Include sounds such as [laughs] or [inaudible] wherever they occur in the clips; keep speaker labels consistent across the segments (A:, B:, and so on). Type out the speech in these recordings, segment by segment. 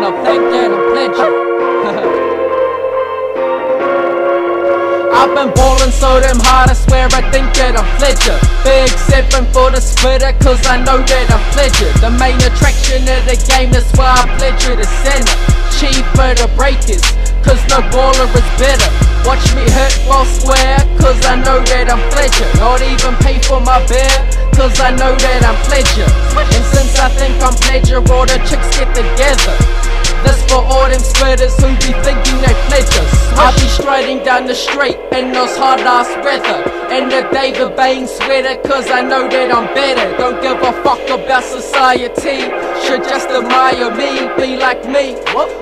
A: thank pledge. [laughs] I've been ballin' so damn hard, I swear I think that I'm Pledger Big seven for the splitter, cause I know that I'm Pledger The main attraction of the game, that's why I Pledger the center. Cheaper the breakers, cause no baller is better. Watch me hit while square, cause I know that I'm Pledger. Not even pay for my beer, cause I know that I'm Pledger. And since I think I'm Pledger, all the chicks get together. That's for all them spitters who be thinking they Pledger. I be striding down the street in those hard ass weather. In the David Bain sweater, cause I know that I'm better. Don't give a fuck about society. Should just admire me, like me.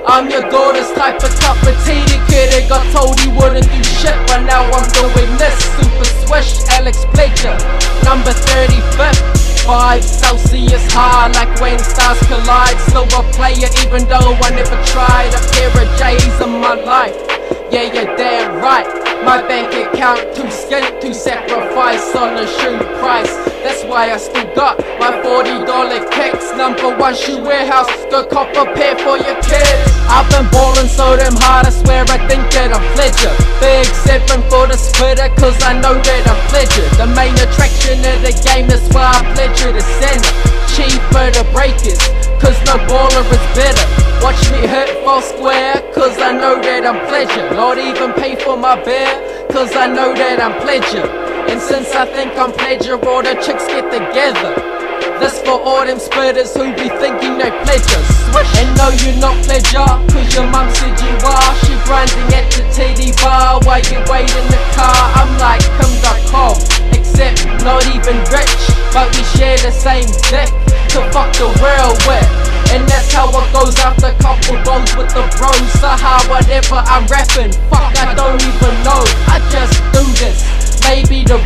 A: I'm your daughter's type of cup of tea. The kid that got told he wouldn't do shit, but now I'm doing this. Super swish, Alex Pledger, number 35th. 5 Celsius high like when stars collide Still a player even though I never tried A pair of J's in my life Yeah, you're damn right My bank account too skint to sacrifice on a shoe price. That's why I still got my $40 kicks. Number one shoe warehouse Go cop a pair for your kids I've been ballin' so damn hard I swear I think that I'm Pledger Big 7 for the spitter cause I know that I'm Pledger The main attraction of the game that's why I Pledger the center Cheaper the breakers cause no baller is better. Watch me hit for square cause I know that I'm Pledger Not even pay for my beer cause I know that I'm Pledger And since I think I'm Pledger all the chicks get together that's for all them spitters who be thinking they Pledger. And no, you're not Pledger, cause your mum said you are. She grinding at the TD bar while you wait in the car. I'm like, come com, except not even rich, but we share the same dick to fuck the world with. And that's how it goes after couple goes with the bros. So how whatever I'm rapping, fuck I don't even know.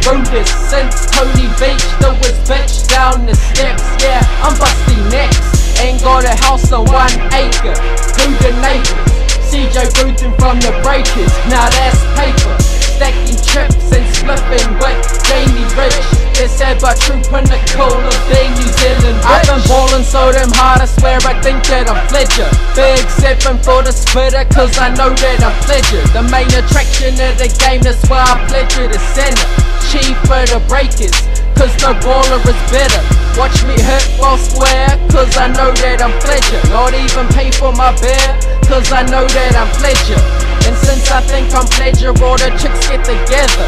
A: The rudest since Tony Veitch threw his bitch down the steps. Yeah, I'm busting necks. Ain't got a house on one acre. Who the neighbors? CJ Bruton from the breakers. Now that's paper. Stacking chips and slipping with Jamie Rich. It's ever true cold of the New Zealand bitch. I've been ballin' so damn hard, I swear I think that I'm Pledger. Big seven for the spitter, cause I know that I'm Pledger. The main attraction of the game, that's why I Pledger the center. Cheaper the breakers, cause no baller is better. Watch me hit while square, cause I know that I'm Pledger. Not even pay for my beer, cause I know that I'm Pledger. And since I think I'm Pledger, all the chicks get together.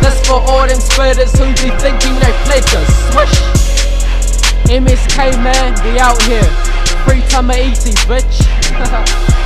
A: That's for all them spitters who be thinking they Pledger. Swish! MSK man, we out here. Free Tame Iti, bitch. [laughs]